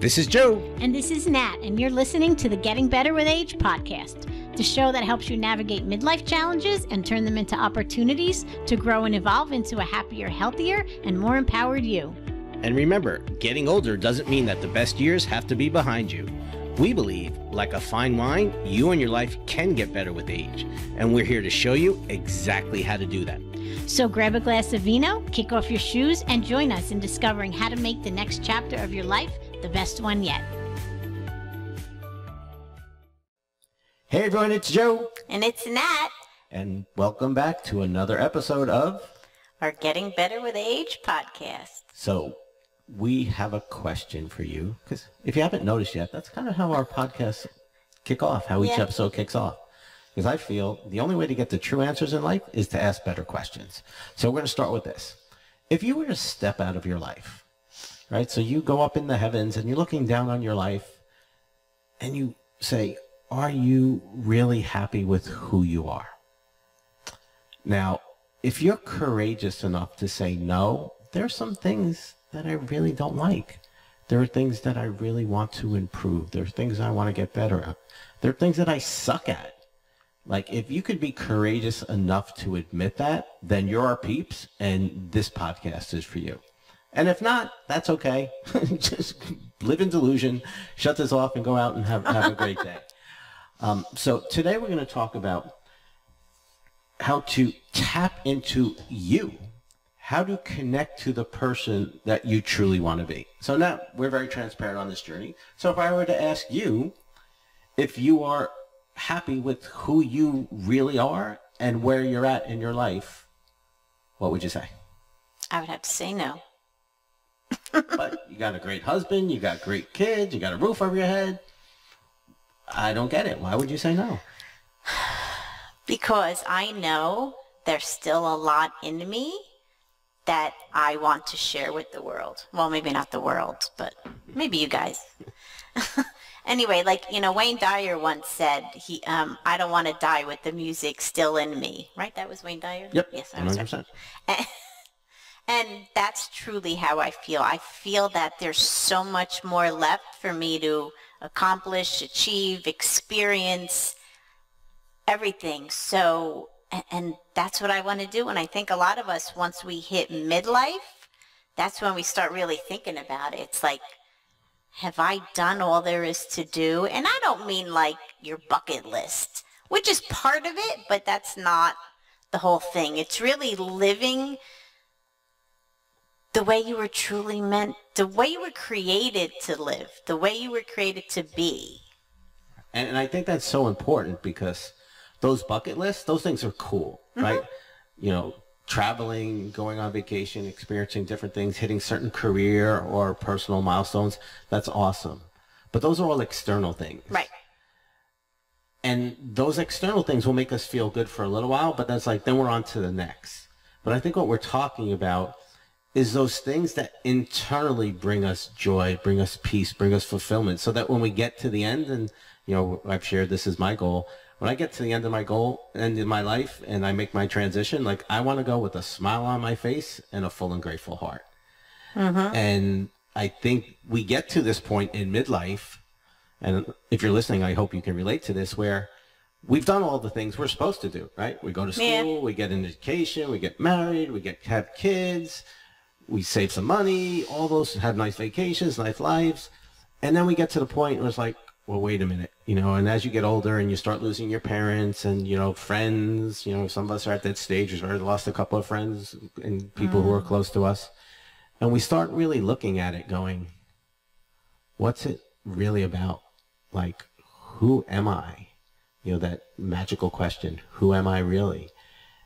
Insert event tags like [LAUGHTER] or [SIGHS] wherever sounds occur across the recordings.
This is Joe. And this is Nat, and you're listening to the Getting Better with Age podcast, the show that helps you navigate midlife challenges and turn them into opportunities to grow and evolve into a happier, healthier, and more empowered you. And remember, getting older doesn't mean that the best years have to be behind you. We believe, like a fine wine, you and your life can get better with age. And we're here to show you exactly how to do that. So grab a glass of vino, kick off your shoes, and join us in discovering how to make the next chapter of your life the best one yet. Hey everyone, it's Joe. And it's Nat. And welcome back to another episode of our Getting Better with Age podcast. So, we have a question for you because if you haven't noticed yet, that's kind of how our podcasts kick off, how each yeah. episode kicks off. Because I feel the only way to get the true answers in life is to ask better questions. So we're going to start with this. If you were to step out of your life, right? So you go up in the heavens and you're looking down on your life and you say, are you really happy with who you are? Now, if you're courageous enough to say no, there are some things that I really don't like. There are things that I really want to improve. There are things I want to get better at. There are things that I suck at. Like, if you could be courageous enough to admit that, then you're our peeps, and this podcast is for you. And if not, that's okay. [LAUGHS] Just live in delusion, shut this off, and go out and have, have a great day. [LAUGHS] Um, so today we're going to talk about how to tap into you how to connect to the person that you truly want to be. So now we're very transparent on this journey. So if I were to ask you if you are happy with who you really are and where you're at in your life, what would you say? I would have to say no. But you got a great husband, you got great kids, you got a roof over your head. I don't get it. Why would you say no? [SIGHS] Because I know there's still a lot in me that I want to share with the world. Well, maybe not the world, but maybe you guys. [LAUGHS] anyway, like you know, Wayne Dyer once said, "He, um, I don't want to die with the music still in me." Right? That was Wayne Dyer. Yep. Yes, I was right. [LAUGHS] And, that's truly how I feel. I feel that there's so much more left for me to accomplish, achieve, experience, everything. So and that's what I want to do. And I think a lot of us, once we hit midlife, that's when we start really thinking about it. It's like, have I done all there is to do? And I don't mean like your bucket list, which is part of it, but that's not the whole thing. It's really living the way you were truly meant, the way you were created to live, the way you were created to be. And, and I think that's so important because those bucket lists, those things are cool, mm-hmm. right? You know, traveling, going on vacation, experiencing different things, hitting certain career or personal milestones, that's awesome. But those are all external things. Right. And those external things will make us feel good for a little while, but that's like, then we're on to the next. But I think what we're talking about is those things that internally bring us joy, bring us peace, bring us fulfillment, so that when we get to the end, and, you know, I've shared this is my goal, when I get to the end of my goal, end of my life, and I make my transition, like I want to go with a smile on my face and a full and grateful heart. Mm-hmm. And I think we get to this point in midlife, and if you're listening, I hope you can relate to this, where we've done all the things we're supposed to do, right? We go to school, yeah. we get an education, we get married, we get have kids, we save some money, all those have nice vacations, nice lives, and then we get to the point where it's like, well, wait a minute, you know, and as you get older and you start losing your parents and, you know, friends, you know, some of us are at that stage where we lost a couple of friends and people mm. who are mm. close to us. And we start really looking at it going, what's it really about? Like, who am I? You know, that magical question, who am I really?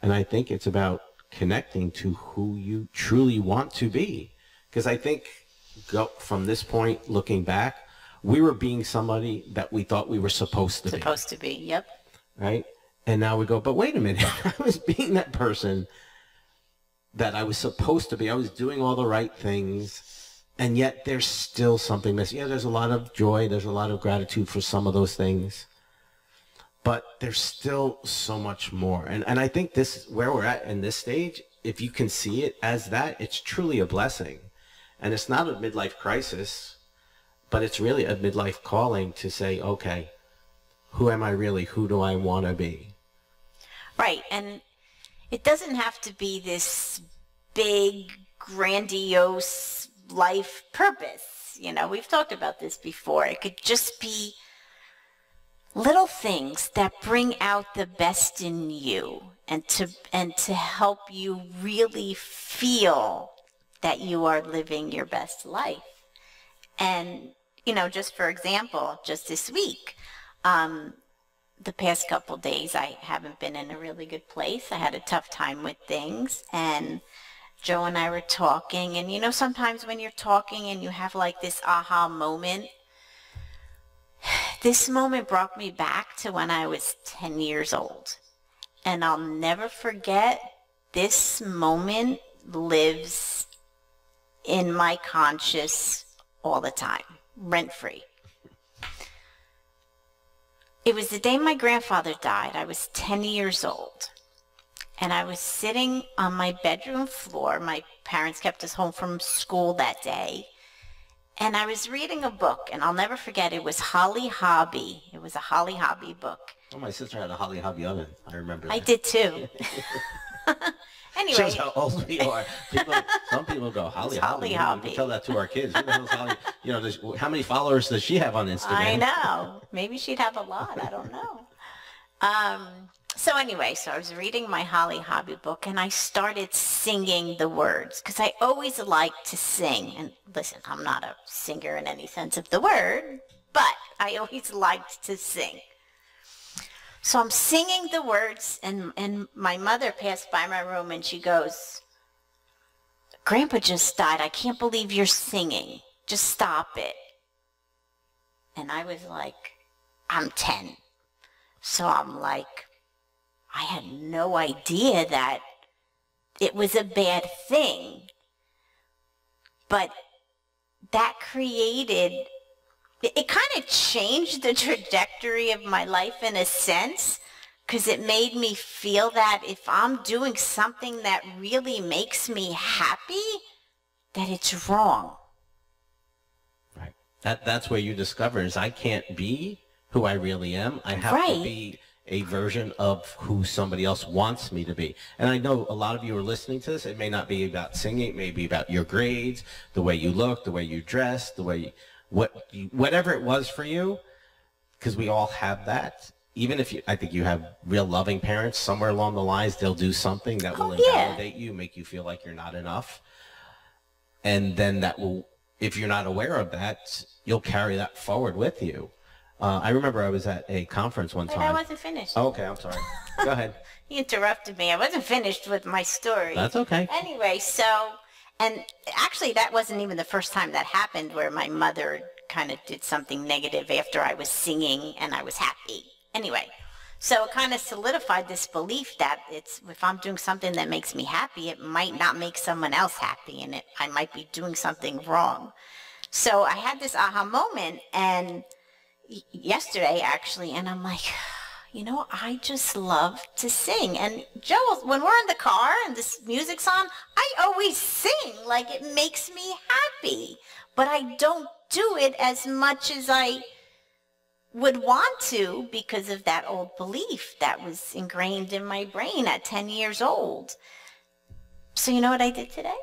And I think it's about connecting to who you truly want to be. Because I think go from this point, looking back, we were being somebody that we thought we were supposed to supposed be. Supposed to be, yep. Right? And now we go, but wait a minute. [LAUGHS] I was being that person that I was supposed to be. I was doing all the right things. And yet there's still something missing. Yeah, there's a lot of joy. There's a lot of gratitude for some of those things. But there's still so much more. And, and I think this, where we're at in this stage, if you can see it as that, it's truly a blessing. And it's not a midlife crisis but it's really a midlife calling to say, okay, who am I really? Who do I want to be? Right. And it doesn't have to be this big, grandiose life purpose. You know, we've talked about this before. It could just be little things that bring out the best in you and to and to help you really feel that you are living your best life. And you know, just for example, just this week, um, the past couple days I haven't been in a really good place. I had a tough time with things and Joe and I were talking and you know sometimes when you're talking and you have like this aha moment this moment brought me back to when I was 10 years old and I'll never forget this moment lives in my conscious all the time rent free it was the day my grandfather died. I was 10 years old. And I was sitting on my bedroom floor. My parents kept us home from school that day. And I was reading a book, and I'll never forget, it was Holly Hobbie. It was a Holly Hobbie book. Oh, my sister had a Holly Hobbie oven. I remember that. I did too. [LAUGHS] [LAUGHS] anyway. Shows how old we are. People, some people go, Holly Holly Hobbie. We can tell that to our kids. Who the Holly? You know, does, how many followers does she have on Instagram? I know. Maybe she'd have a lot. I don't know. [LAUGHS] Um, so anyway, so I was reading my Holly Hobbie book and I started singing the words because I always like to sing. And listen, I'm not a singer in any sense of the word, but I always liked to sing. So I'm singing the words and, and my mother passed by my room and she goes, Grandpa just died. I can't believe you're singing. Just stop it. And I was like, I'm 10. So I'm like, I had no idea that it was a bad thing. But that created, it, it kind of changed the trajectory of my life in a sense because it made me feel that if I'm doing something that really makes me happy, that it's wrong. Right. That that's where you discover is I can't be who I really am. I have Right. to be a version of who somebody else wants me to be. And I know a lot of you are listening to this. It may not be about singing. It may be about your grades, the way you look, the way you dress, the way you, what you, whatever it was for you. Because we all have that. Even if you, I think you have real loving parents somewhere along the lines, they'll do something that will Oh, yeah. invalidate you, make you feel like you're not enough and then that will if you're not aware of that you'll carry that forward with you uh, i remember i was at a conference one Wait, I wasn't finished. oh, okay i'm sorry go ahead [LAUGHS] He interrupted me. I wasn't finished with my story. that's okay Anyway, so, and actually that wasn't even the first time that happened where my mother kind of did something negative after I was singing and I was happy. Anyway, so it kind of solidified this belief that it's, if I'm doing something that makes me happy, it might not make someone else happy and it, I might be doing something wrong. So I had this aha moment and yesterday actually, and I'm like, [SIGHS] you know, I just love to sing. And Joe, when we're in the car and this music's on, I always sing. Like it makes me happy. But I don't do it as much as I would want to because of that old belief that was ingrained in my brain at 10 years old. So you know what I did today?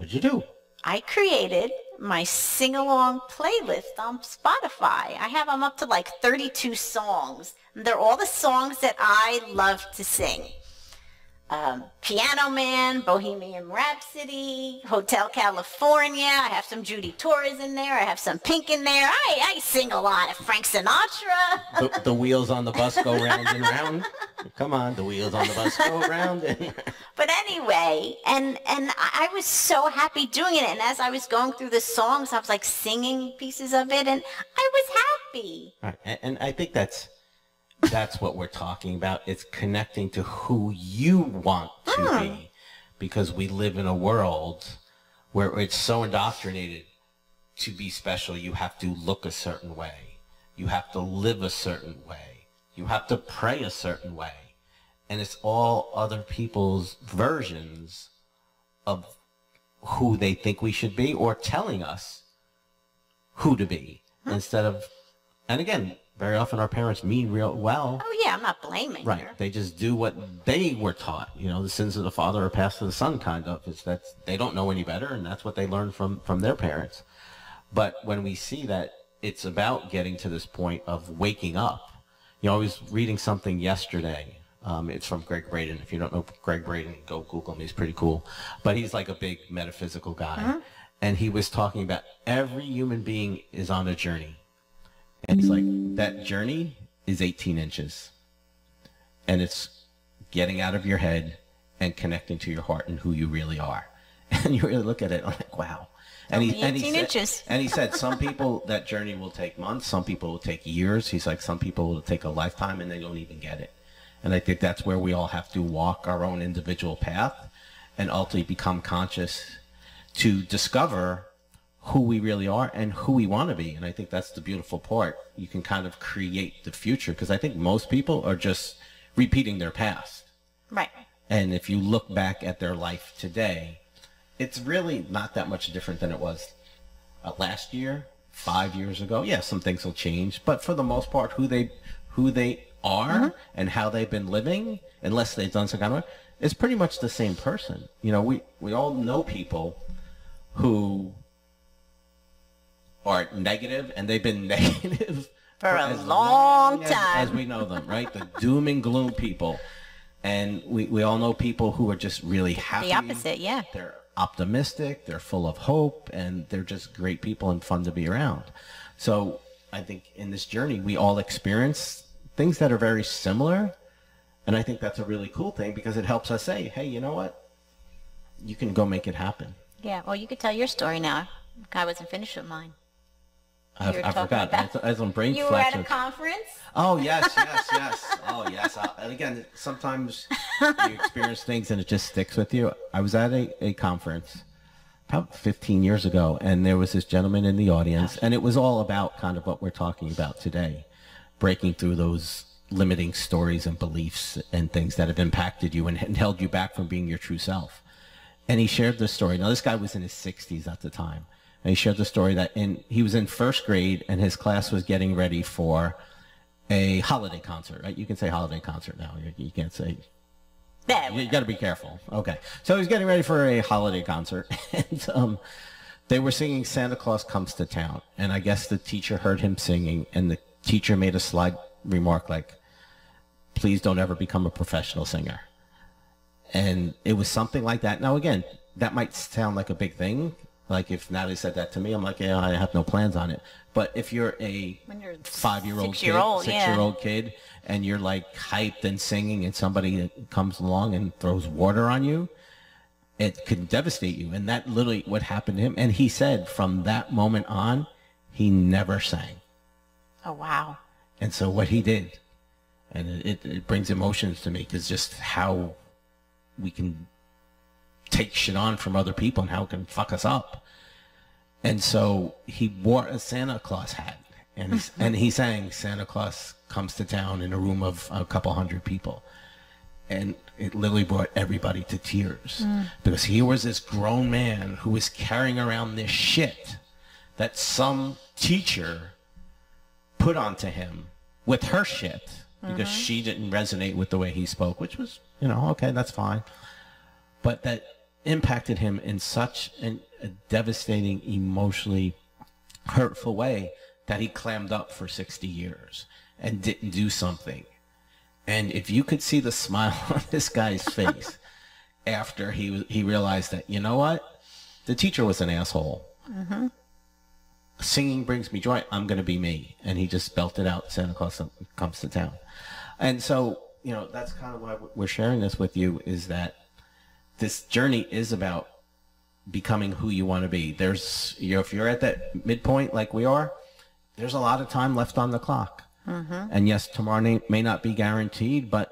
what'd you do I created my sing-along playlist on Spotify. I have them up to like 32 songs. And they're all the songs that I love to sing. Um, Piano Man, Bohemian Rhapsody, Hotel California. I have some Judy Torres in there. I have some Pink in there. I, I sing a lot of Frank Sinatra. the, the wheels on the bus go round and [LAUGHS] round come on the wheels on the bus go round and round. But anyway, and and I I was so happy doing it. And as I was going through the songs, I was like singing pieces of it, and I was happy. Right. And, and I think that's that's what we're talking about. It's connecting to who you want to ah. be, because we live in a world where it's so indoctrinated. To be special, you have to look a certain way. You have to live a certain way. You have to pray a certain way, and it's all other people's versions of who they think we should be, or telling us who to be instead of, and again, very often our parents mean real well. Oh yeah, I'm not blaming Right. her. They just do what they were taught. You know, the sins of the father are passed to the son, kind of. It's that they don't know any better, and that's what they learned from from their parents. But when we see that it's about getting to this point of waking up, you know, I was reading something yesterday. Um, it's from Gregg Braden. If you don't know Gregg Braden, go Google him. He's pretty cool. But he's like a big metaphysical guy. And he was talking about every human being is on a journey. And he's like, that journey is 18 inches and it's getting out of your head and connecting to your heart and who you really are. [LAUGHS] And you really look at it, I'm like, wow. And Only and 18 said, inches. and he said some people [LAUGHS] that journey will take months, some people will take years. He's like, some people will take a lifetime and they don't even get it. And I think that's where we all have to walk our own individual path and ultimately become conscious to discover who we really are and who we want to be. And I think that's the beautiful part. You can kind of create the future because I think most people are just repeating their past. Right. And if you look back at their life today, it's really not that much different than it was uh, last year, five years ago. Yeah, some things will change, but for the most part, who they who they are and how they've been living, unless they've done some kind of, is pretty much the same person. You know, we we all know people who are negative, and they've been [LAUGHS] negative For a as long as- time. as we know them, right? The doom and gloom people. And we, we all know people who are just really happy. The opposite, yeah. They're optimistic, they're full of hope, and they're just great people and fun to be around. So I think in this journey, we all experience things that are very similar. And I think that's a really cool thing because it helps us say, hey, you know what? You can go make it happen. Yeah. Well, you could tell your story now. I wasn't finished with mine. I, I forgot. As, as on brain [LAUGHS] You were at a conference. Oh yes, [LAUGHS] yes, yes. Oh yes. Uh, and again, sometimes you experience things and it just sticks with you. I was at a, a conference about 15 years ago, and there was this gentleman in the audience, and it was all about kind of what we're talking about today, breaking through those limiting stories and beliefs and things that have impacted you and, and held you back from being your true self. And he shared this story. Now, this guy was in his 60s at the time. And he shared the story that in, he was in first grade and his class was getting ready for a holiday concert, right? You can say holiday concert now. You, you can't say There. you got to be careful. Okay. So he's getting ready for a holiday concert. [LAUGHS] and um, they were singing Santa Claus Comes to Town. And I guess the teacher heard him singing, and the teacher made a slight remark like, please don't ever become a professional singer. And it was something like that. Now, again, that might sound like a big thing. Like if Natalie said that to me, I'm like, yeah, I have no plans on it. But if you're a When you're five-year-old kid, six-year-old, yeah. six-year-old kid, and you're like hyped and singing, and somebody comes along and throws water on you, it could devastate you. And that literally what happened to him. And he said from that moment on, he never sang. Oh wow. And so what he did, and it, it, it brings emotions to me because just how we can take shit on from other people and how it can fuck us up. And so he wore a Santa Claus hat and he, and he sang Santa Claus comes to town in a room of a couple hundred people. And it literally brought everybody to tears hmm. because he was this grown man who was carrying around this shit that some teacher put onto him with her shit because mm-hmm. she didn't resonate with the way he spoke, which was, you know, okay, that's fine. But that impacted him in such an, a devastating, emotionally hurtful way that he clammed up for 60 years and didn't do something. And if you could see the [LAUGHS] smile on this guy's face [LAUGHS] after he he realized that, you know what? The teacher was an asshole mm-hmm. singing brings me joy. I'm going to be me. And he just belted out Santa Claus comes to town. And so, you know, that's kind of why we're sharing this with you is that this journey is about becoming who you want to be. There's, you know, if you're at that midpoint like we are, there's a lot of time left on the clock. Mm-hmm. And yes, tomorrow may- may not be guaranteed, but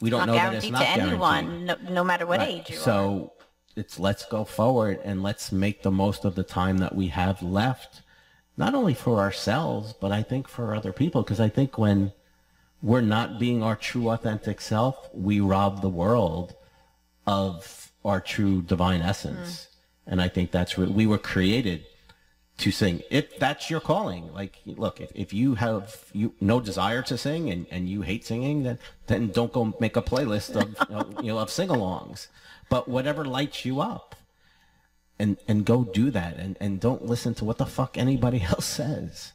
we don't know that it's guaranteed not to guaranteed. anyone, no, no matter what Right. age you are. so it's let's go forward and let's make the most of the time that we have left, not only for ourselves, but I think for other people. Because I think when we're not being our true authentic self, we rob the world of our true divine essence. Mm. And I think that's re- we were created to sing. If that's your calling like look if, if you have you no desire to sing and, and you hate singing then then don't go make a playlist of [LAUGHS] you know, you know of sing-alongs. But whatever lights you up and and go do that and and don't listen to what the fuck anybody [LAUGHS] else says.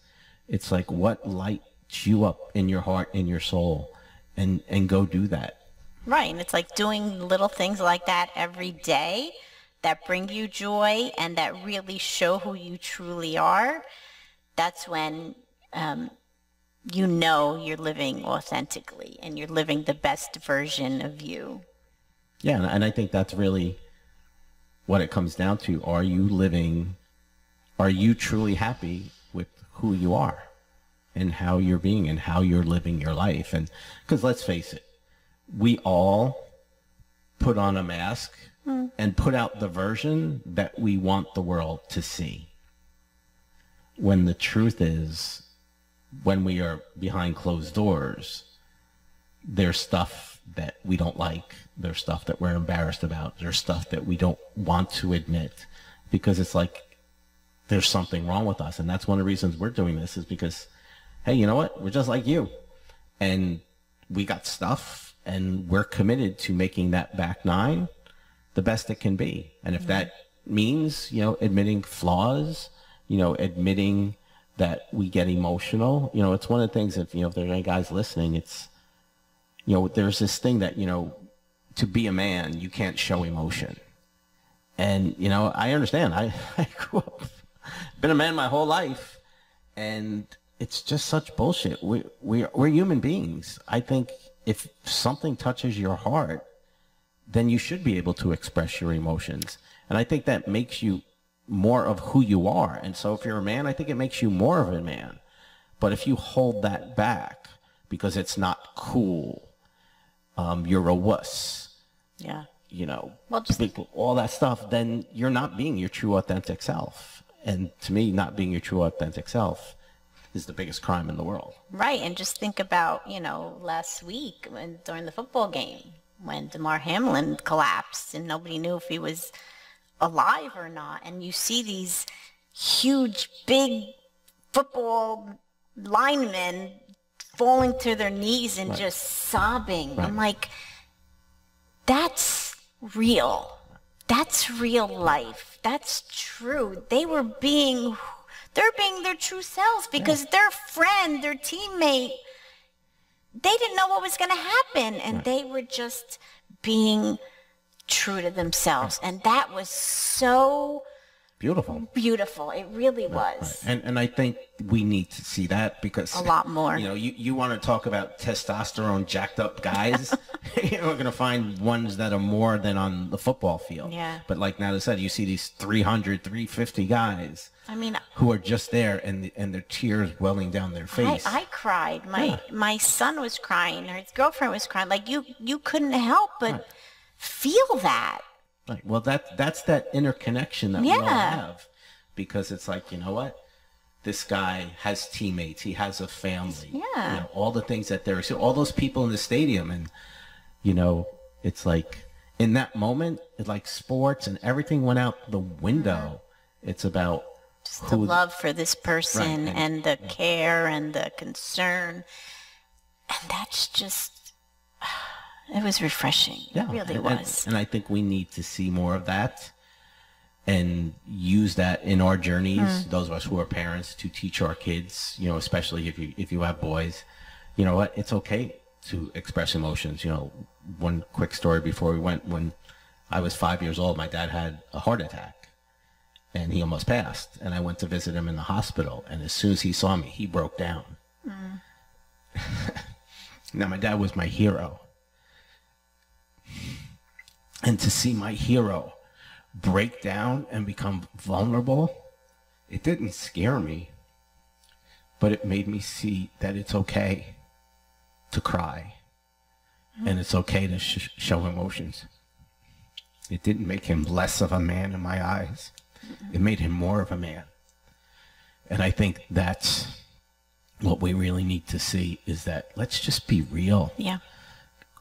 It's like what lights you up in your heart in your soul and and go do that Right. And it's like doing little things like that every day that bring you joy and that really show who you truly are. That's when um, you know you're living authentically and you're living the best version of you. Yeah, and- and I think that's really what it comes down to. Are you living, are you truly happy with who you are and how you're being and how you're living your life? And because let's face it, we all put on a mask hmm. and put out the version that we want the world to see. When the truth is, when we are behind closed doors, there's stuff that we don't like. There's stuff that we're embarrassed about. There's stuff that we don't want to admit because it's like there's something wrong with us. And that's one of the reasons we're doing this is because, hey, you know what? We're just like you. And we got stuff and we're committed to making that back nine the best it can be. And if that means, you know, admitting flaws, you know, admitting that we get emotional, you know, it's one of the things if, you know, if there are any guys listening, it's, you know, there's this thing that, you know, to be a man, you can't show emotion. And, you know, I understand. I, [LAUGHS] I grew up, been a man my whole life. And it's just such bullshit. We, we, we're human beings. I think if something touches your heart, then you should be able to express your emotions. And I think that makes you more of who you are. And so if you're a man, I think it makes you more of a man. But if you hold that back because it's not cool, um, you're a wuss, Yeah. you know, Well, just- all that stuff, then you're not being your true authentic self. And to me, not being your true authentic self is the biggest crime in the world. Right, and just think about, you know, last week when during the football game when Damar Hamlin collapsed and nobody knew if he was alive or not. And you see these huge, big football linemen falling to their knees and just sobbing. I'm like, that's real. That's real life. That's true. They were being, they're being their true selves because their friend, their teammate, they didn't know what was going to happen and they were just being true to themselves. And that was so Beautiful. beautiful. It really was. And and I think we need to see that because A lot more. You know, you, you want to talk about testosterone jacked up guys. [LAUGHS] [LAUGHS] You're going to find ones that are more than on the football field. Yeah. But like Nada said, you see these 300, 350 guys I mean, who are just there and and their tears welling down their face. I I cried. My my son was crying, or his girlfriend was crying. Like you you couldn't help but feel that. Right. Well, that that's that inner connection that we all have, because it's like you know what, this guy has teammates, he has a family, Yeah. you know, all the things that there are. So all those people in the stadium, and you know, it's like in that moment, it like sports and everything went out the window. Mm-hmm. It's about Just the love for this person and- and the care and the concern. And that's just it was refreshing. Yeah, It really and, was. And, I think we need to see more of that and use that in our journeys. Hmm. Those of us who are parents to teach our kids, you know, especially if you if you have boys, you know what, it's okay to express emotions. You know, one quick story before we went when I was five years old, my dad had a heart attack and he almost passed. And I went to visit him in the hospital. And as soon as he saw me, he broke down. Hmm. [LAUGHS] now, my dad was my hero and to see my hero break down and become vulnerable, it didn't scare me, but it made me see that it's okay to cry mm-hmm. and it's okay to sh- show emotions. It didn't make him less of a man in my eyes. It made him more of a man. And I think that's what we really need to see is that let's just be real Yeah.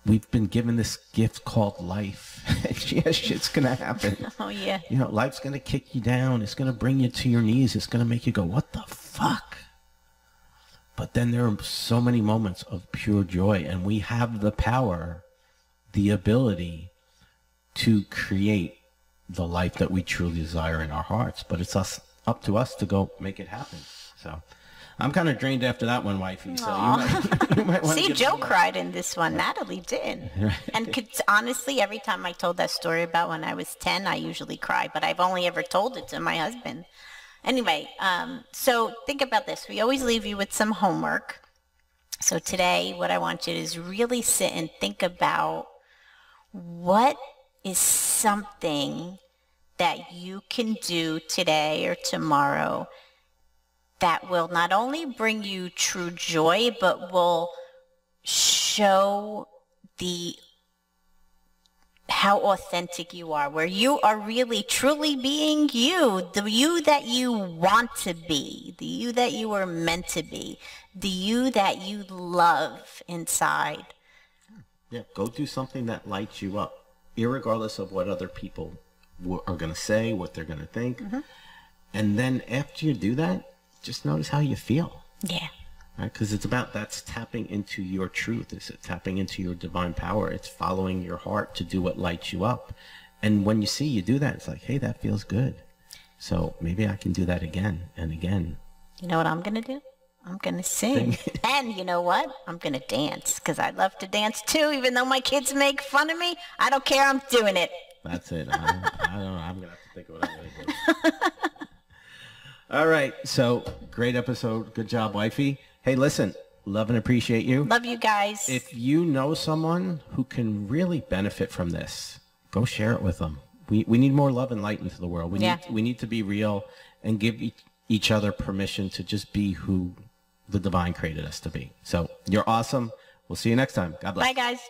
We've been given this gift called life. [LAUGHS] yeah, shit's gonna happen. [LAUGHS] Oh yeah. You know, life's gonna kick you down. It's gonna bring you to your knees. It's gonna make you go, "What the fuck?" But then there are so many moments of pure joy, and we have the power, the ability to create the life that we truly desire in our hearts. But it's us up to us to go make it happen. So. I'm kind of drained after that one, wifey. So you might, [LAUGHS] you might See, Joe cried in this one. Natalie did. And could, honestly, every time I told that story about when I was 10, I usually cry, but I've only ever told it to my husband. Anyway, um, so think about this. We always leave you with some homework. So today, what I want you to do is really sit and think about what is something that you can do today or tomorrow that will not only bring you true joy, but will show the how authentic you are, where you are really truly being you, the you that you want to be, the you that you were meant to be, the you that you love inside. Yeah, go do something that lights you up, irregardless of what other people w- are going to say, what they're going to think. Mm-hmm. And then after you do that, just notice how you feel. Yeah. Right? Because it's about that's tapping into your truth. It's tapping into your divine power. It's following your heart to do what lights you up. And when you see you do that, it's like, hey, that feels good. So maybe I can do that again and again. You know what I'm going to do? I'm going to sing. [LAUGHS] and you know what? I'm going to dance because I love to dance too. Even though my kids make fun of me, I don't care. I'm doing it. That's it. I don't, I don't know. I'm gonna have to think of what I'm gonna do. [LAUGHS] All right. So great episode. Good job, wifey. Hey, listen. Love and appreciate you. Love you guys. If you know someone who can really benefit from this, go share it with them. We we need more love and light into the world. We Yeah. need we need to be real and give each, each other permission to just be who the divine created us to be. So you're awesome. We'll see you next time. God bless. Bye, guys.